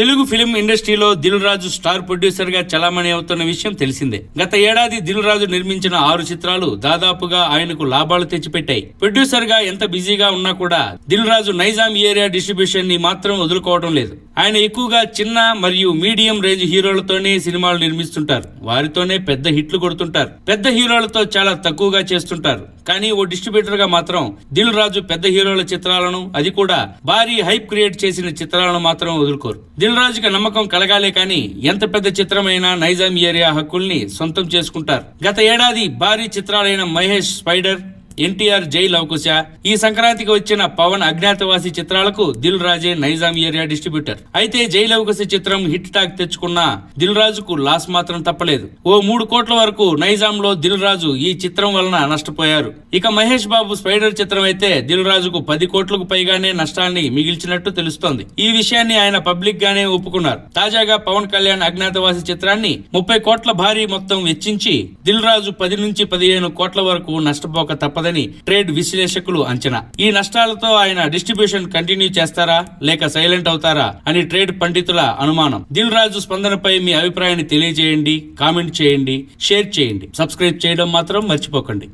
Telugu film ఇండస్ట్రీలో Dil Raju star ప్రొడ్యూసర్గా చలామణి అవుతున్న విషయం తెలిసిందే. గత ఏడాది దిల్ రాజు నిర్మించిన ఆరు చిత్రాలు దాదాపుగా ఆయనకు లాభాలు తెచ్చిపెట్టాయి. ప్రొడ్యూసర్గా ఎంత బిజీగా ఉన్నా కూడా దిల్ రాజు నైజాం ఏరియా డిస్ట్రిబ్యూషన్ని మాత్రం వదులుకోవడం లేదు. ఆయన ఎక్కువగా చిన్న మరియు మీడియం రేంజ్ హీరోలతోనే సినిమాలు నిర్మిస్తుంటారు. వారితోనే పెద్ద హిట్లు కొడుతుంటారు. పెద్ద హీరోలతో చాలా తక్కువగా చేస్తుంటారు. కానీ ఓ డిస్ట్రిబ్యూటర్గా మాత్రం దిల్ రాజు పెద్ద హీరోల చిత్రాలను అది కూడా భారీ హైప్ క్రియేట్ చేసిన చిత్రాలను మాత్రం వదులుకోరు. దిల్రాజుకి నమ్మకం కలగాలే కానీ ఎంత పెద్ద చిత్రమైనా నైజాం ఏరియా హక్కుల్ని సొంతం చేసుకుంటారు. గత ఏడాది భారీ చిత్రాలైన మహేష్ స్పైడర్ ఎన్టీఆర్ జై లవకుశ ఈ సంక్రాంతికి వచ్చిన పవన్ అజ్ఞాతవాసి చిత్రాలకు దిల్ రాజే నైజాం ఏరియా డిస్ట్రిబ్యూటర్. అయితే జై లవకుశ చిత్రం హిట్ టాక్ తెచ్చుకున్న దిల్ రాజుకు లాస్ మాత్రం తప్పలేదు. ఓ మూడు కోట్ల వరకు నైజాం లో దిల్ రాజు ఈ చిత్రం వలన నష్టపోయారు. ఇక మహేష్ బాబు స్పైడర్ చిత్రం అయితే దిల్ రాజుకు పది కోట్లకు పైగానే నష్టాన్ని మిగిల్చినట్టు తెలుస్తోంది. ఈ విషయాన్ని ఆయన పబ్లిక్ గానే ఒప్పుకున్నారు. తాజాగా పవన్ కళ్యాణ్ అజ్ఞాతవాసి చిత్రాన్ని ముప్పై కోట్ల భారీ మొత్తం వెచ్చించి దిల్ రాజు పది నుంచి పదిహేను కోట్ల వరకు నష్టపోక తప్పదని ట్రేడ్ విశ్లేషకులు అంచనా. ఈ నష్టాలతో ఆయన డిస్ట్రిబ్యూషన్ కంటిన్యూ చేస్తారా? లేక సైలెంట్ అవుతారా? అని ట్రేడ్ పండితుల అనుమానం. దిల్ రాజు స్పందనపై మీ అభిప్రాయాన్ని తెలియజేయండి కామెంట్ చేయండి షేర్ చేయండి. సబ్స్క్రైబ్ చేయడం మాత్రం మర్చిపోకండి.